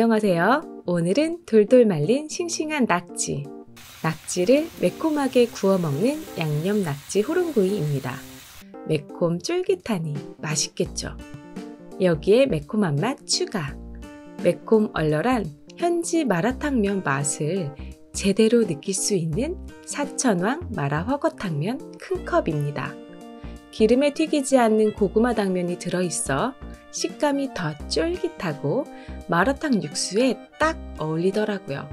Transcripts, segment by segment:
안녕하세요. 오늘은 돌돌 말린 싱싱한 낙지. 낙지를 매콤하게 구워 먹는 양념 낙지 호롱구이입니다. 매콤 쫄깃하니 맛있겠죠. 여기에 매콤한 맛 추가. 매콤 얼얼한 현지 마라탕면 맛을 제대로 느낄 수 있는 사천왕 마라 허거탕면 큰 컵입니다. 기름에 튀기지 않는 고구마 당면이 들어있어 식감이 더 쫄깃하고 마라탕 육수에 딱 어울리더라고요.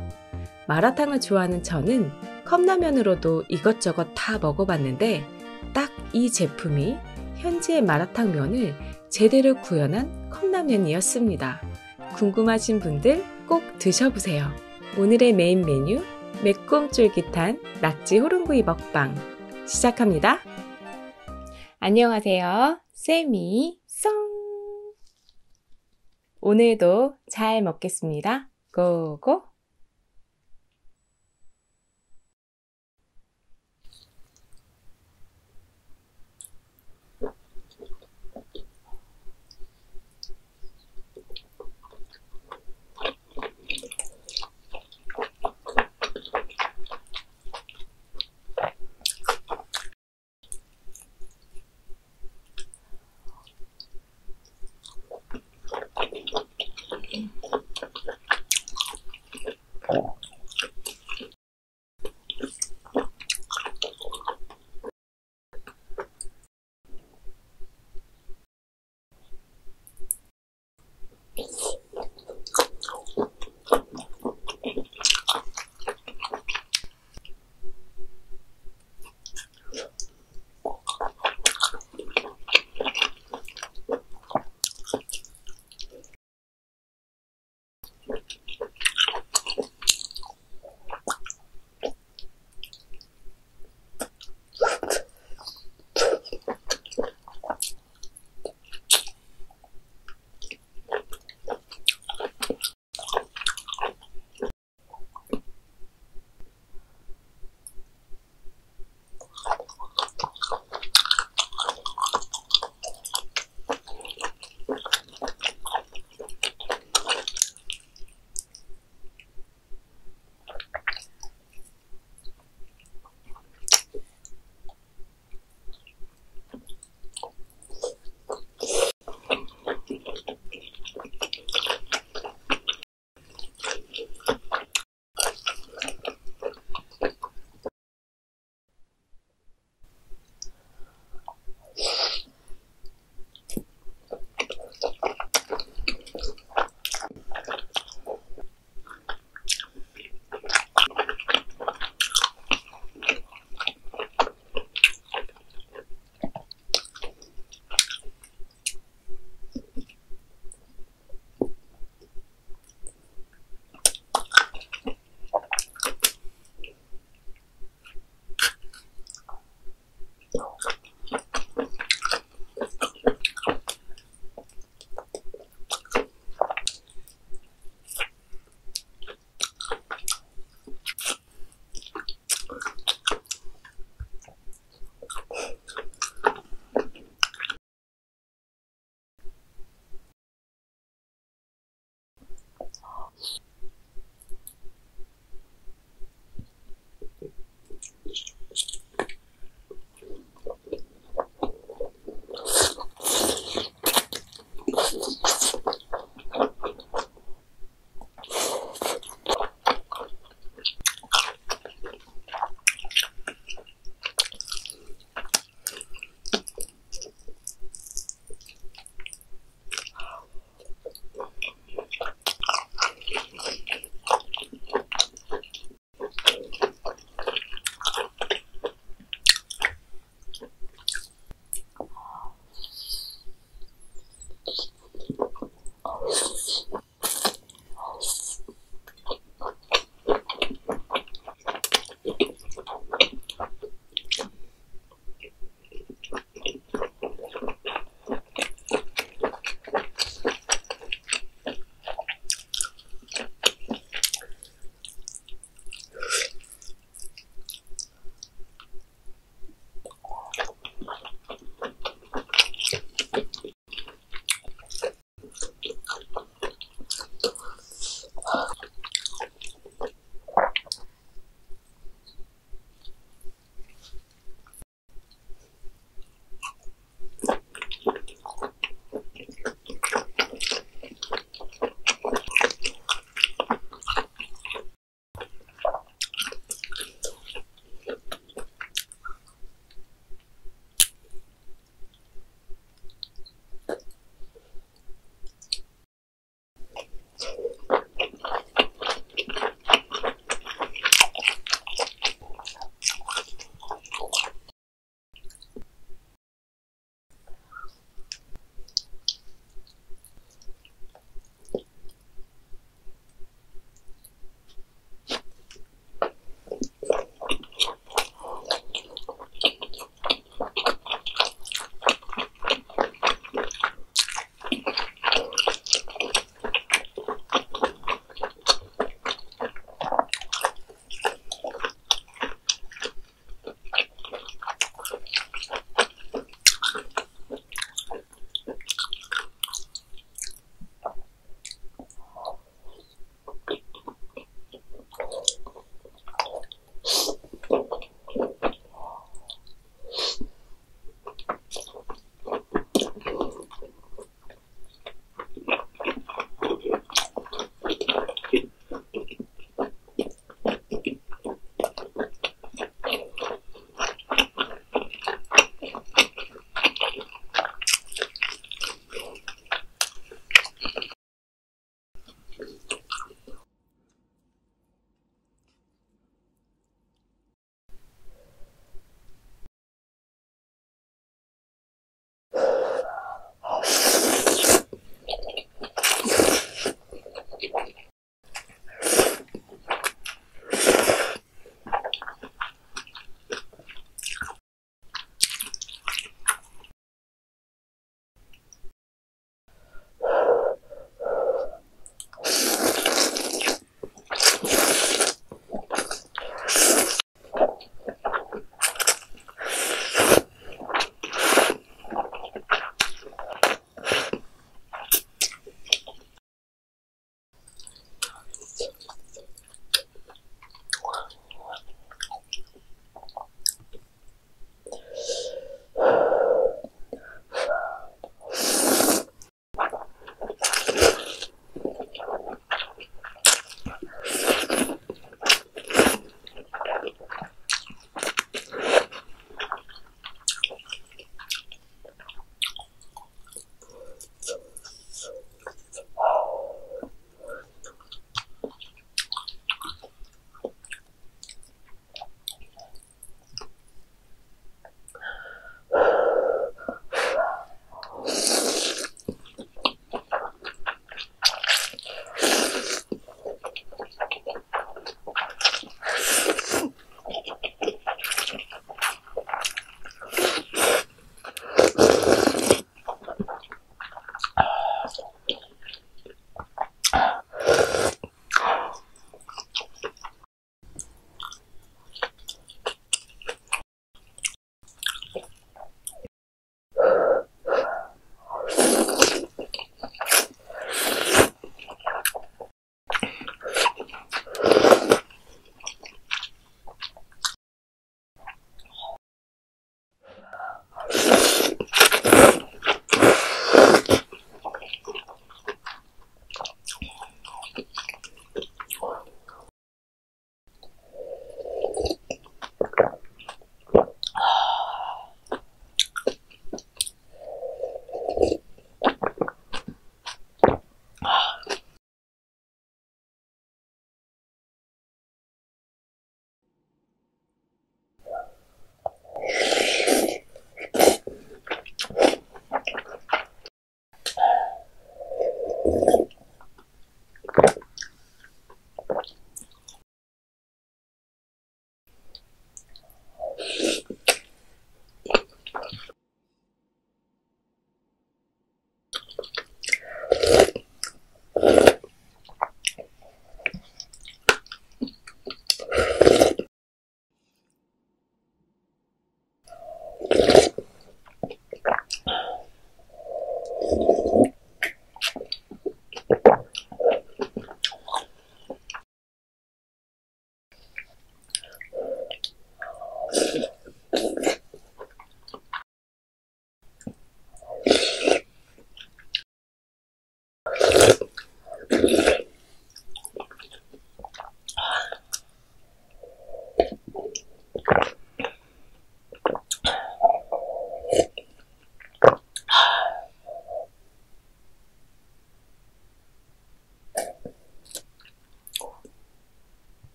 마라탕을 좋아하는 저는 컵라면으로도 이것저것 다 먹어봤는데 딱 이 제품이 현지의 마라탕 면을 제대로 구현한 컵라면이었습니다. 궁금하신 분들 꼭 드셔보세요. 오늘의 메인 메뉴 매콤 쫄깃한 낙지 호롱구이 먹방 시작합니다. 안녕하세요. 쌤이 썽! 오늘도 잘 먹겠습니다. 고고!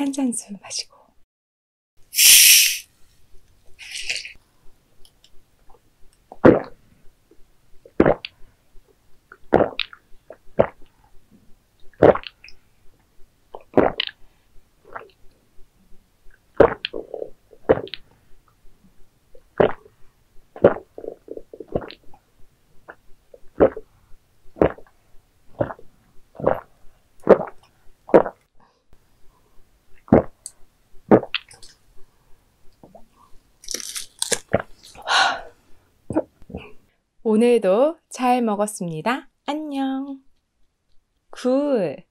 탄산수 마시고. 오늘도 잘 먹었습니다. 안녕. 굿.